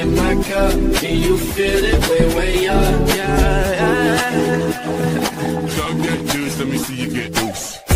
in my cup. Can you feel it way, way up? Yeah, yeah. That juice, let me see you get loose.